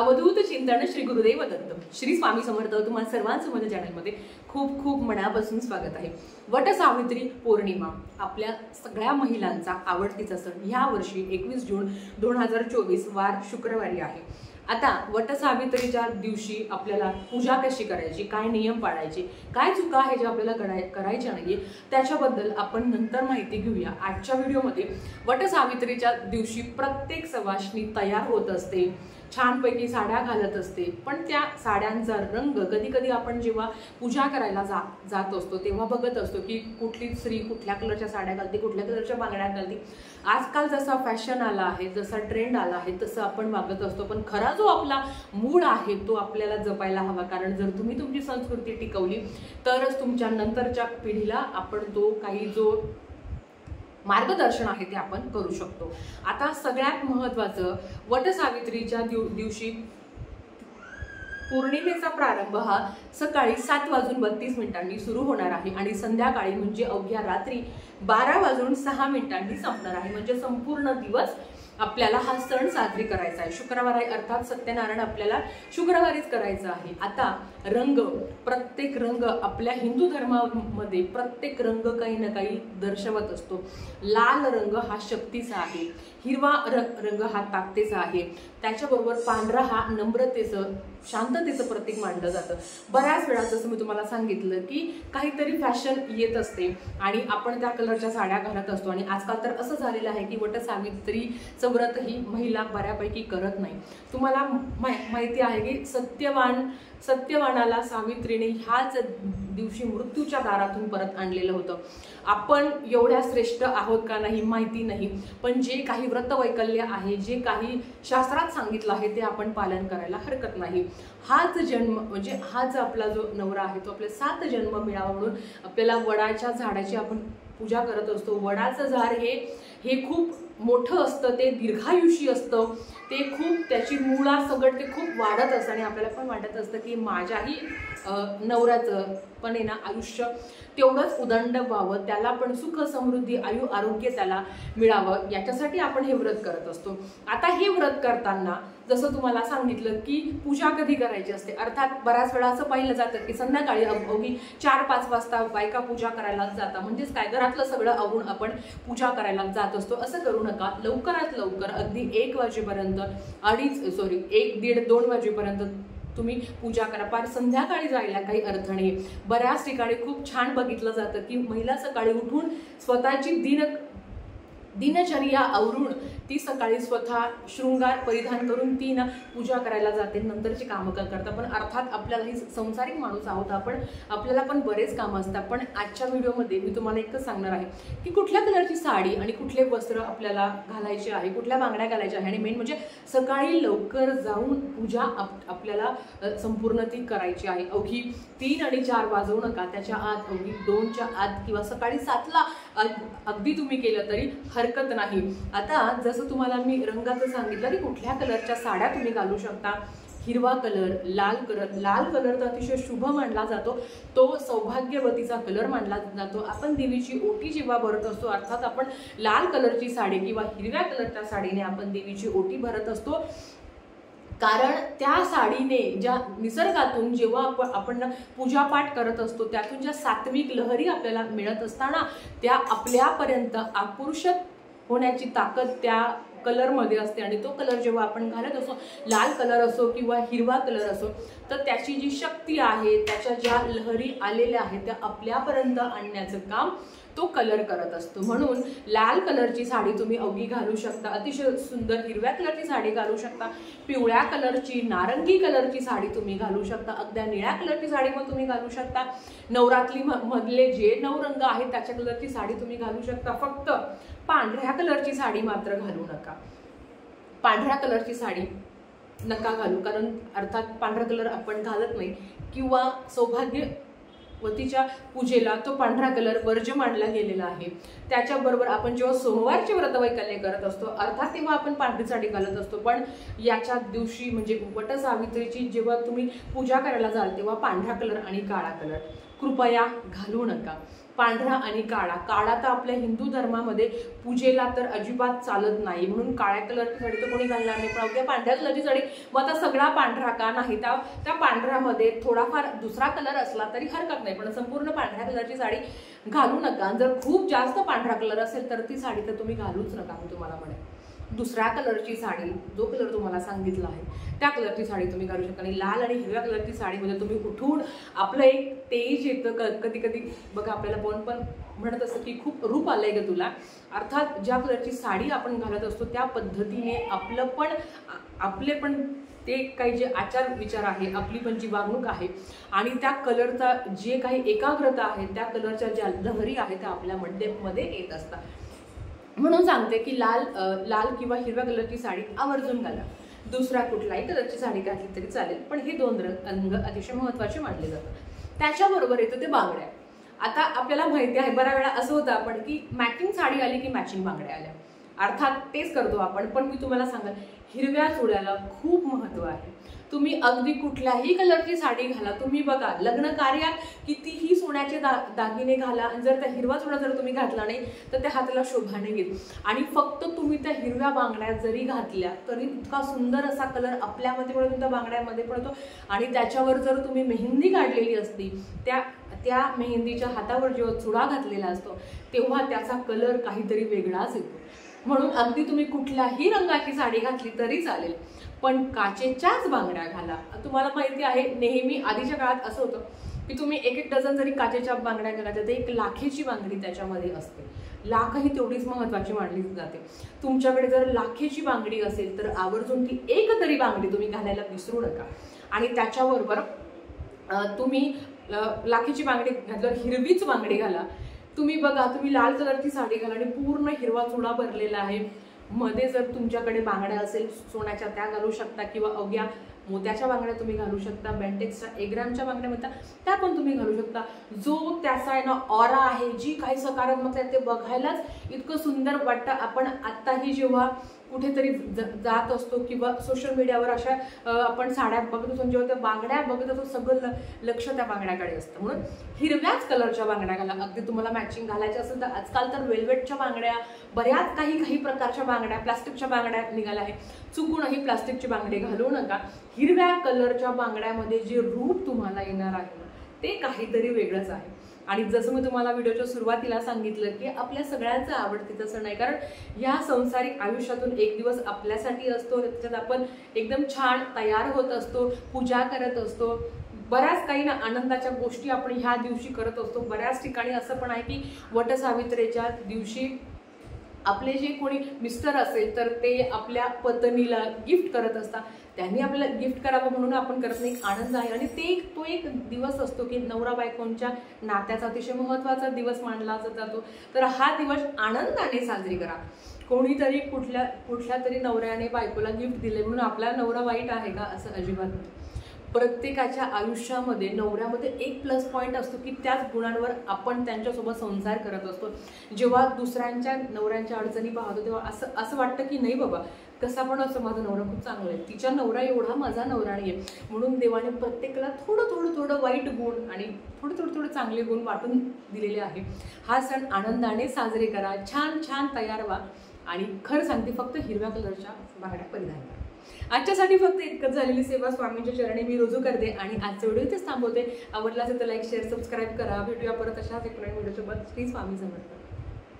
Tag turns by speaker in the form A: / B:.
A: अवधूत चिंतन श्री गुरुदेव दत्त. श्री स्वामी समर्थ तुम्हाला सर्वांचं माझ्या चॅनलमध्ये खूप खूप मनापासून स्वागत आहे. वट सावित्री पौर्णिमा आपल्या सगळ्या महिलांचा आवडतीचा सण. ह्या वर्षी एकवीस जून दोन हजार चोवीस वार शुक्रवारी आहे. आता वटसावित्रीच्या दिवशी आपल्याला पूजा कशी करायची काय नियम पाळायचे काय चुका आहे ज्या आपल्याला कराय करायच्या नाहीये त्याच्याबद्दल आपण नंतर माहिती घेऊया. आजच्या व्हिडिओमध्ये वटसावित्रीच्या दिवशी प्रत्येक सवाशणी तयार होत असते. छानपैकी साड्या घालत असते. पण त्या साड्यांचा रंग कधी कधी आपण जेव्हा पूजा करायला जा जात असतो तेव्हा बघत असतो की कुठली स्त्री कुठल्या कलरच्या साड्या घालते कुठल्या कलरच्या बांगड्या घालते. आजकाल जसा फॅशन आला आहे जसा ट्रेंड आला आहे तसं आपण वागत असतो. पण खरा जो आपला मूळ आहे तो आपल्याला जपायला हवा. कारण जर तुम्ही तुमची संस्कृती टिकवली तरच तुमच्या नंतरच्या पिढीला आपण तो काही जो मार्गदर्शन आहे ते आपण करू शकतो. आता सगळ्यात महत्वाचं वटसावित्रीच्या दिव दिवशी पौर्णिमेचा प्रारंभ हा सकाळी सात वाजून बत्तीस मिनिटांनी सुरू होणार आहे आणि संध्याकाळी म्हणजे अवघ्या रात्री बारा वाजून सहा मिनिटांनी संपणार आहे. म्हणजे संपूर्ण दिवस आपल्याला हा सण साजरी करायचा आहे. शुक्रवार आहे अर्थात सत्यनारायण आपल्याला शुक्रवारीच करायचं आहे. आता रंग प्रत्येक रंग आपल्या हिंदू धर्मामध्ये प्रत्येक रंग काही ना काही दर्शवत असतो. लाल रंग हा शक्तीचा आहे. हिरवा रंग हा ताकतेचा आहे. त्याच्याबरोबर पांढरा हा नम्रतेचं शांततेचं प्रतीक मानलं जातं. बऱ्याच वेळा जसं मी तुम्हाला सांगितलं की काहीतरी फॅशन येत असते आणि आपण त्या कलरच्या साड्या घालत असतो आणि आजकाल तर असं झालेलं आहे की वट सावित्रीचं व्रत ही महिला बऱ्यापैकी करत नाही. तुम्हाला माहिती आहे की सत्यवान सत्यवानाला सावित्रीने ह्याच दिवशी मृत्यूच्या दारातून परत आणलेलं होतं. आपण एवढ्या श्रेष्ठ आहोत का नाही माहिती नाही. पण जे काही व्रतवैकल्य आहे जे काही शास्त्रात सांगितलं आहे ते आपण पालन करायला हरकत नाही. हाच जन्म म्हणजे हाच आपला जो नवरा आहे तो आपले सात जन्म मिळावा म्हणून आपल्याला वडाच्या झाडाची आपण पूजा करत असतो. वडाचं झाड हे हे खूप मोठं असतं ते दीर्घायुषी असतं ते खूप त्याची मुळासकट ते खूप वाढत असतं आणि आपल्याला पण वाटत असतं की माझ्याही नवऱ्याचं पण आहे ना आयुष्य. तेवढंच उदंड व्हावं त्याला पण सुख समृद्धी आयु आरोग्य त्याला मिळावं याच्यासाठी आपण हे व्रत करत असतो. आता हे व्रत करताना जसं तुम्हाला सांगितलं की पूजा कधी करायची असते? अर्थात बऱ्याच वेळा असं पाहिलं जातं की संध्याकाळी अवघी चार पाच वाजता बायका पूजा करायला जातात. म्हणजेच काय? घरातलं सगळं आवून आपण पूजा करायला जात असतो. असं करू नका. लवकरात लवकर अगदी एक वाजेपर्यंत अडीच सॉरी एक दीड दोन वाजेपर्यंत तुम्ही पूजा करा. पार संध्याकाळी जायला काही अर्थ नाही बऱ्याच ठिकाणी खूप छान बघितलं जातं की महिला सकाळी उठून स्वतःची दिन दिनचर्या आवरून ती सकाळी स्वतः शृंगार परिधान करून ती ना पूजा करायला जाते. नंतरची कामं करतात. पण अर्थात आपल्याला ही संसारिक माणूस आहोत आपण. आपल्याला पण बरेच कामं असतात. पण आजच्या व्हिडिओमध्ये मी तुम्हाला एकच सांगणार आहे की कुठल्या कलरची साडी आणि कुठले वस्त्र आपल्याला घालायचे आहे कुठल्या बांगड्या घालायच्या आहे. आणि मेन म्हणजे सकाळी लवकर जाऊन पूजा आपल्याला संपूर्ण ती करायची आहे. अवघी तीन आणि चार वाजवू नका. त्याच्या आत अवघी दोनच्या आत किंवा सकाळी सातला अगदी तुम्ही केलं तरी हरकत नाही. आता जसं तुम्हाला मी रंगाचं सांगितलं की कुठल्या कलरच्या साड्या तुम्ही घालू शकता. हिरवा कलर लाल कलर लाल कलर तर अतिशय शुभ मानला जातो. तो सौभाग्यवतीचा कलर मानला जातो. आपण देवीची ओटी जेव्हा भरत असतो अर्थात आपण लाल कलरची साडी किंवा हिरव्या कलरच्या साडीने आपण देवीची ओटी भरत असतो. कारण त्या साडीने ज्या निसर्गातून जेव्हा आपण आपण पूजापाठ करत असतो त्यातून ज्या सात्विक लहरी आपल्याला मिळत असताना त्या आपल्यापर्यंत आकर्षक होण्याची ताकद त्या कलरमध्ये असते आणि तो कलर जेव्हा आपण घालत असो लाल कलर असो किंवा हिरवा कलर असो तर त्याची जी शक्ती आहे त्याच्या ज्या लहरी आलेल्या आहेत त्या आपल्यापर्यंत आणण्याचं काम तो कलर करत असतो. म्हणून लाल कलरची साडी तुम्ही अवघी घालू शकता. अतिशय सुंदर हिरव्या कलरची साडी घालू शकता. पिवळ्या कलरची नारंगी कलरची साडी तुम्ही घालू शकता. अगद्या निळ्या कलरची साडी पण तुम्ही घालू शकता. नवरात्री मधले जे नऊ रंग आहेत त्याच्या कलरची साडी तुम्ही घालू शकता. फक्त पांढऱ्या कलरची साडी मात्र घालू नका. पांढऱ्या कलरची साडी नका घालू. कारण अर्थात पांढरा कलर आपण घालत नाही. किंवा सौभाग्य वतीच्या पूजेला तो पांढरा कलर वर्ज मांडला गेलेला आहे. त्याच्याबरोबर आपण जेव्हा सोमवारचे व्रतवैकल्य करत असतो अर्थात तेव्हा आपण पांढरी साडी घालत असतो पण याच्या दिवशी म्हणजे वट सावित्रीची जेव्हा तुम्ही पूजा करायला जाल तेव्हा पांढरा कलर आणि काळा कलर. कृपया घालू नका. पांढरा आणि काळा. काळा तर आपल्या हिंदू धर्मामध्ये पूजेला तर अजिबात चालत नाही. म्हणून काळ्या कलरची साडी तर कोणी घालणार नाही. पण अवघ्या पांढऱ्या कलरची साडी मग आता सगळा पांढरा का नाही? त्या त्या पांढऱ्यामध्ये थोडाफार दुसरा कलर असला तरी हरकत नाही. पण संपूर्ण पांढऱ्या कलरची साडी घालू नका. जर खूप जास्त पांढरा कलर असेल तर ती साडी तर तुम्ही घालूच नका मी तुम्हाला म्हणेन. दुसऱ्या कलरची साडी जो कलर तुम्हाला सांगितला आहे त्या कलरची साडी तुम्ही घालू शकता. आणि लाल आणि हिरव्या कलरची साडीमध्ये तुम्ही उठून आपलं एक तेज येतं कधी कधी. बघा आपल्याला कोण पण म्हणत असतं की खूप रूप आलं आहे का तुला. अर्थात ज्या कलरची साडी आपण घालत असतो त्या पद्धतीने आपलं पण आपले पण ते काही जे आचार विचार आहे आपली पण जी वागणूक आहे आणि त्या कलरचा जे काही एकाग्रता आहे त्या कलरच्या ज्या लहरी आहेत त्या आपल्या मध्ये येत असतात. म्हणून सांगते की लाल लाल किंवा हिरव्या कलरची साडी आवर्जून घाला. दुसरा कुठलाही कलरची साडी घातली तरी चालेल पण हे दोन रंग अंग अतिशय महत्त्वाचे मानले जातात. त्याच्याबरोबर येतं ते बांगड्या. आता आपल्याला माहिती आहे बऱ्या वेळा असं होतं आपण की मॅचिंग साडी आली की मॅचिंग बांगड्या आल्या. अर्थात तेच करतो आपण. पण मी तुम्हाला सांगाल हिरव्या चुड्याला खूप महत्त्व आहे. तुम्ही अगदी कुठल्याही कलरची साडी घाला तुम्ही बघा लग्न कार्यात कितीही सोन्याचे दा दागिने घाला आणि जर त्या हिरवा चुडा जर तुम्ही घातला नाही तर त्या हाताला शोभा नाही घेत आणि फक्त तुम्ही त्या हिरव्या बांगड्या जरी घातल्या तरी इतका सुंदर असा कलर आपल्यामध्ये पडतो त्या बांगड्यामध्ये पडतो. आणि त्याच्यावर जर तुम्ही मेहंदी काढलेली असती त्या त्या मेहंदीच्या हातावर जेव्हा चुडा घातलेला असतो तेव्हा त्याचा कलर काहीतरी वेगळाच येतो. म्हणून अगदी तुम्ही कुठल्याही रंगाची साडी घातली तरी चालेल. पण काचेच्याच बांगड्या घाला. तुम्हाला माहिती आहे नेहमी आधीच्या काळात असं होतं की तुम्ही एक एक डझन जरी काचेच्या बांगड्या घालायच्या तर एक लाखेची बांगडी त्याच्यामध्ये असते. लाख ही तेवढीच महत्वाची मानली जाते. तुमच्याकडे जर लाखेची बांगडी असेल तर आवर्जून ती एक तरी बांगडी तुम्ही घालायला विसरू नका. आणि त्याच्याबरोबर तुम्ही लाखेची बांगडी घातल्यावर हिरवीच बांगडी घाला. तुम्ही बघा तुम्ही लाल कलरची साडी घाला आणि पूर्ण हिरवा चुडा भरलेला आहे. मध्ये जर तुमच्याकडे बांगड्या असेल सोन्याच्या त्या घालू शकता किंवा अवघ्या मोत्याच्या बांगड्या तुम्ही घालू शकता बँटेक्सच्या एग्रामच्या बांगड्या म्हणता त्या पण तुम्ही घालू शकता. जो त्याचा आहे ना ऑरा आहे जी काही सकारात्मक आहे ते बघायलाच इतकं सुंदर वाटतं. आपण आत्ताही जेव्हा कुठेतरी जात असतो किंवा सोशल मीडियावर अशा आपण साड्या बघत असतो. जेव्हा त्या बांगड्या बघत असतो सगळं लक्ष त्या बांगड्याकडे असतं. म्हणून हिरव्याच कलरच्या बांगड्या घाला अगदी तुम्हाला मॅचिंग घालायच्या असेल तर आजकाल तर वेल्वेटच्या बांगड्या बऱ्याच काही काही प्रकारच्या बांगड्या प्लास्टिकच्या बांगड्या निघाल्या आहे चुकूनही प्लास्टिकची बांगडी घालू नका. हिरव्या कलरच्या बांगड्यामध्ये जे रूप तुम्हाला येणार आहे ते काहीतरी वेगळंच आहे. आणि जसं मी तुम्हाला व्हिडिओच्या सुरुवातीला सांगितलं की आपल्या सगळ्यांचं आवडते तसं नाही. कारण या संसारिक आयुष्यातून एक दिवस आपल्यासाठी असतो त्याच्यात आपण एकदम छान तयार होत असतो पूजा करत असतो. बऱ्याच काही ना आनंदाच्या गोष्टी आपण ह्या दिवशी करत असतो. बऱ्याच ठिकाणी असं पण आहे की वटसावित्रेच्या दिवशी आपले जे कोणी मिस्टर असेल तर ते आपल्या पत्नीला गिफ्ट करत असतात. त्यांनी आपल्याला गिफ्ट करावं म्हणून आपण करत नाही आनंद आहे. आणि ते एक तो एक दिवस असतो की नवरा बायकोंच्या नात्याचा अतिशय महत्त्वाचा दिवस मानला जातो. तर हा दिवस आनंदाने साजरी करा. कोणीतरी कुठल्या कुठल्या तरी नवऱ्याने बायकोला गिफ्ट दिले म्हणून आपला नवरा वाईट आहे का असं अजिबात नाही. प्रत्येकाच्या आयुष्यामध्ये नवऱ्यामध्ये एक प्लस पॉईंट असतो की त्याच गुणांवर आपण त्यांच्यासोबत संसार करत असतो. जेव्हा दुसऱ्यांच्या नवऱ्यांच्या अडचणी पाहतो तेव्हा असं असं वाटतं की नाही बाबा कसा पण असं माझा नवरा खूप चांगला आहे. तिच्या नवरा एवढा माझा नवरा नाही आहे म्हणून देवाने प्रत्येकाला थोडं थोडं थोडं वाईट गुण आणि थोडं थोडं थोडं चांगले गुण वाटून दिलेले आहे. हा सण आनंदाने साजरे करा छान छान तयार व्हा आणि खरं सांगते फक्त हिरव्या कलरच्या बांगड्या परिधान करा. आजच्यासाठी फक्त इतकंच झालेली सेवा स्वामींच्या चरणी मी रुजू करते आणि आजचा व्हिडिओ इथेच थांबवते. आवडला असेल तर लाईक शेअर सबस्क्राईब करा. भेटूया परत अशाच एक व्हिडिओसोबत. श्री स्वामी समर्थ.